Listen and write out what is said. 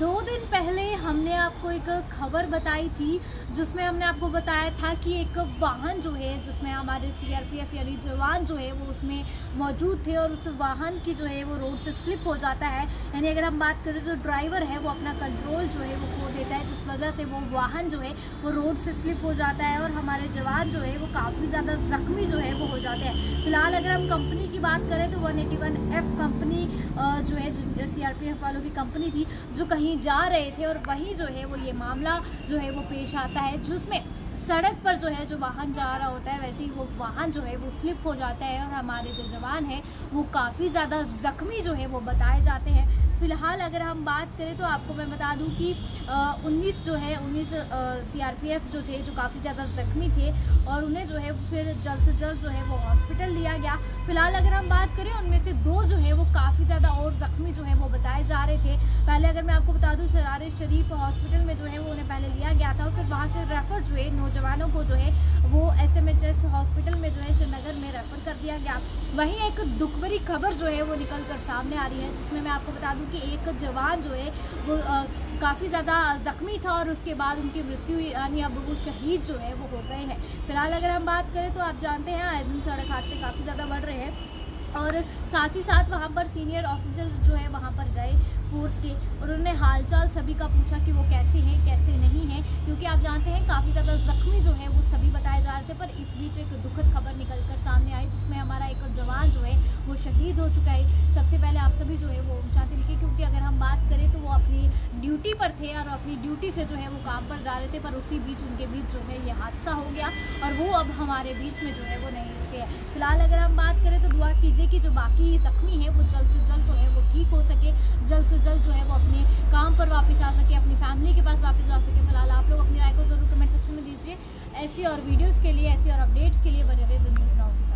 दो दिन पहले हमने आपको एक खबर बताई थी, जिसमें हमने आपको बताया था कि एक वाहन जो है, जिसमें हमारे सीआरपीएफ यानी जवान जो है, वो उसमें मौजूद थे और उस वाहन की जो है, वो रोड से स्लिप हो जाता है। यानी अगर हम बात करें, जो ड्राइवर है, वो अपना कंट्रोल जो है, वो खो देता है, जिस वजह से वो वाहन जो है, वो रोड से स्लिप हो जाता है और हमारे जवान जो है, वो काफ़ी ज़्यादा ज़ख्मी जो है, वो हो जाते हैं। फ़िलहाल अगर हम कंपनी की बात करें तो वन एफ़ कंपनी जो है सीआरपीएफ वालों की कंपनी थी, जो कहीं जा रहे थे और वहीं जो है वो ये मामला जो है वो पेश आता है, जिसमें सड़क पर जो है जो वाहन जा रहा होता है, वैसे ही वो वाहन जो है वो स्लिप हो जाता है और हमारे जो जवान हैं, वो काफ़ी ज़्यादा ज़ख्मी जो है वो बताए जाते हैं। फ़िलहाल अगर हम बात करें तो आपको मैं बता दूँ कि उन्नीस जो है, उन्नीस सीआरपीएफ जो थे, जो काफ़ी ज़्यादा ज़ख्मी थे और उन्हें जो है फिर जल्द से जल्द जो है वो हॉस्पिटल लिया गया। फ़िलहाल अगर हम बात करें, उनमें से दो जो है काफ़ी ज़्यादा और ज़ख्मी जो है वो बताए जा रहे थे। पहले अगर मैं आपको बता दूँ, शरार शरीफ हॉस्पिटल में जो है वो उन्हें पहले लिया गया था और फिर वहाँ से रेफ़र जो है, नौजवानों को जो है, वो S M H S hospital में जो है, श्रीनगर में रेफ़र कर दिया गया। वहीं एक दुख भरी खबर जो है वो निकल कर सामने आ रही है, जिसमें मैं आपको बता दूँ कि एक जवान जो है, वो काफ़ी ज़्यादा ज़ख्मी था और उसके बाद उनकी मृत्यु यानी अब वो शहीद जो है, वो हो गए हैं। फ़िलहाल अगर हम बात करें तो आप जानते हैं, आए दिन सड़क हादसे काफ़ी ज़्यादा बढ़ रहे हैं। और साथ ही साथ वहाँ पर सीनियर ऑफिसर जो है वहाँ पर गए फोर्स के और उन्होंने हालचाल सभी का पूछा कि वो कैसे हैं, कैसे नहीं हैं, क्योंकि आप जानते हैं काफ़ी ज़्यादा ज़ख्मी जो है वो सभी बताए जा रहे थे, पर इस बीच एक दुखद खबर निकल कर सामने आई, जिसमें हमारा एक जवान जो है वो शहीद हो चुका है। सबसे पहले आप सभी जो है वो शांति लिखे, क्योंकि अगर हम बात करें तो वो अपनी ड्यूटी पर थे और अपनी ड्यूटी से जो है वो काम पर जा रहे थे, पर उसी बीच उनके बीच जो है ये हादसा हो गया और वो अब हमारे बीच में जो है वो नहीं होते हैं। फ़िलहाल अगर हम बात करें तो दुआ कीजिए कि जो बाकी जख्मी है, वो जल्द से जल्द जो है वो ठीक हो सके, जल्द से जल्द जो है वो अपने काम पर वापस आ सके, अपनी फैमिली के पास वापस जा सके। फ़िलहाल आप लोग अपनी राय को ज़रूर कमेंट सेक्शन में दीजिए। ऐसी और वीडियोज़ के लिए, ऐसी और अपडेट्स के लिए बने रहे द न्यूज़ नाउ